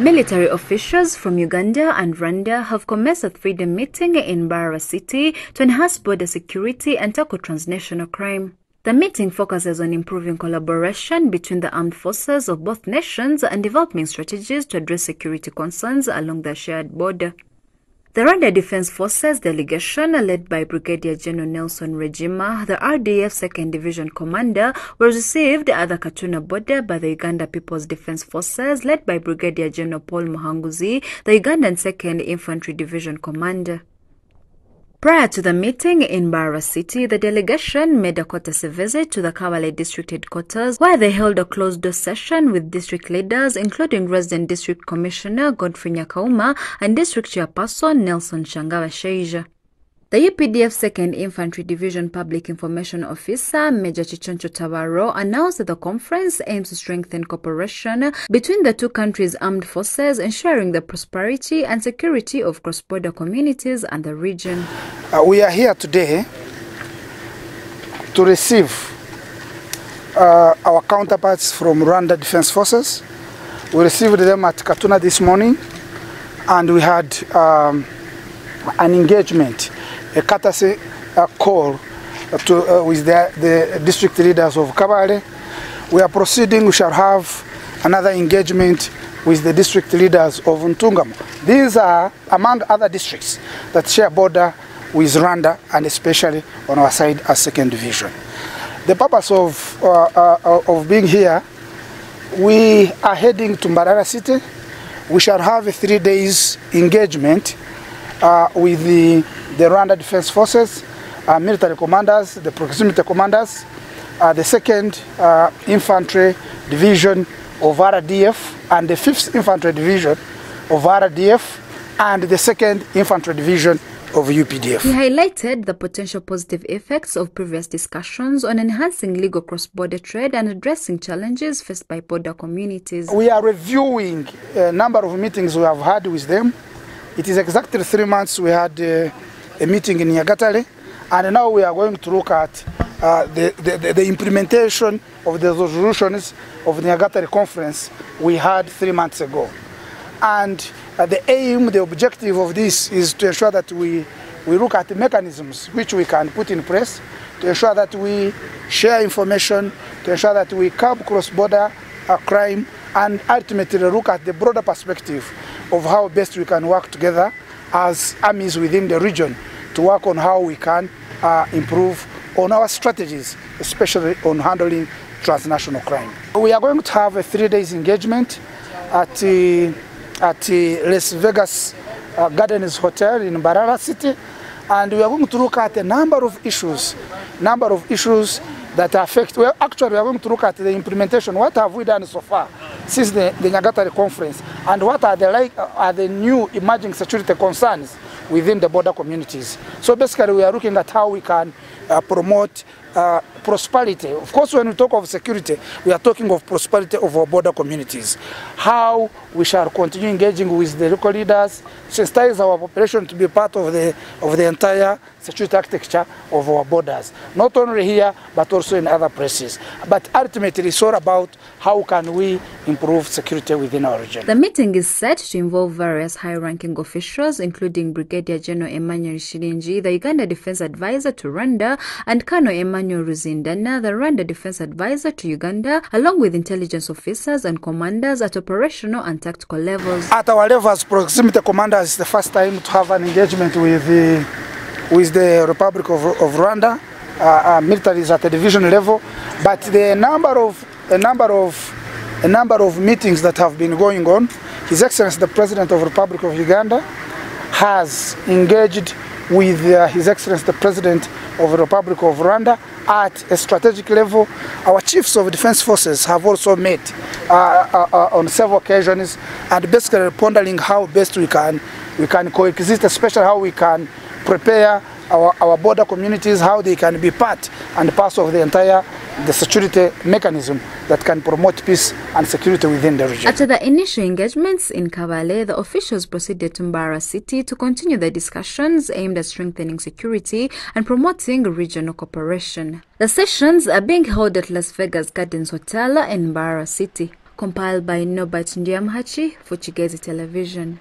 Military officials from Uganda and Rwanda have commenced a three-day meeting in Mbarara City to enhance border security and tackle transnational crime. The meeting focuses on improving collaboration between the armed forces of both nations and developing strategies to address security concerns along the shared border. The Rwanda Defense Forces delegation, led by Brigadier General Nelson Regima, the RDF 2nd Division Commander, was received at the Katuna border by the Uganda People's Defense Forces, led by Brigadier General Paul Muhanguzi, the Ugandan 2nd Infantry Division Commander. Prior to the meeting in Mbarara City, the delegation made a courtesy visit to the Kabale District Headquarters, where they held a closed-door session with district leaders, including Resident District Commissioner Godfrey Nyakauma and District Chairperson Nelson Nshangabasheija. The UPDF 2nd Infantry Division Public Information Officer, Major Kiconco Tabaro, announced that the conference aims to strengthen cooperation between the two countries' armed forces, ensuring the prosperity and security of cross-border communities and the region. Uh, we are here today to receive uh, our counterparts from Rwanda Defense Forces. We received them at Katuna this morning and we had um, an engagement, a courtesy uh, call to, uh, with the, the district leaders of Kabale. We are proceeding, we shall have another engagement with the district leaders of Ntungamo. These are among other districts that share border with Rwanda and especially on our side as second division. The purpose of, uh, uh, of being here, we are heading to Mbarara City. We shall have a three days engagement uh, with the, the Rwanda Defense Forces, uh, military commanders, the proximity commanders, uh, the second uh, Infantry Division of RDF and the 5th Infantry Division of RDF and the 2nd Infantry Division of UPDF. He highlighted the potential positive effects of previous discussions on enhancing legal cross-border trade and addressing challenges faced by border communities. We are reviewing a number of meetings we have had with them. It is exactly three months we had uh, a meeting in Nyagatare and now we are going to look at uh, the, the, the, implementation of the resolutions of the Nyagatare conference we had three months ago. And uh, the aim, the objective of this is to ensure that we, we look at the mechanisms which we can put in place to ensure that we share information, to ensure that we curb cross-border uh, crime, and ultimately look at the broader perspective of how best we can work together as armies within the region to work on how we can uh, improve on our strategies, especially on handling transnational crime. We are going to have a three days engagement at the at the Las Vegas uh, Gardens Hotel in Mbarara City. And we are going to look at a number of issues, number of issues that affect, well actually we are going to look at the implementation, what have we done so far since the, the Nyagatare conference and what are the, like, are the new emerging security concerns within the border communities. So basically we are looking at how we can uh, promote uh, prosperity. Of course, when we talk of security, we are talking of prosperity of our border communities. How we shall continue engaging with the local leaders, sensitize our population to be part of the, of the entire security architecture of our borders. Not only here, but also in other places. But ultimately, it's all about how can we improve security within our region. The meeting is set to involve various high-ranking officials, including Brigadier General Emmanuel Shirinji, the Uganda Defense Advisor to Rwanda, and Colonel Emmanuel Ruzindana, the Rwanda Defense Advisor to Uganda, along with intelligence officers and commanders at operational and tactical levels. At our level as proximity commanders, it's the first time to have an engagement with the, with the Republic of, of Rwanda. Uh, uh, militaries at the division level, but the number of a number of a number of meetings that have been going on. His Excellency the President of the Republic of Uganda has engaged with uh, His Excellency the President of the Republic of Rwanda at a strategic level. Our chiefs of defense forces have also met uh, uh, uh, on several occasions and basically pondering how best we can we can coexist, especially how we can prepare our, our border communities, how they can be part and parcel of the entire the security mechanism that can promote peace and security within the region. After the initial engagements in Kabale, the officials proceeded to Mbarara City to continue the discussions aimed at strengthening security and promoting regional cooperation. The sessions are being held at Las Vegas Gardens Hotel in Mbarara City. compiled by Norbert Ndiamhachi for Kigezi Television.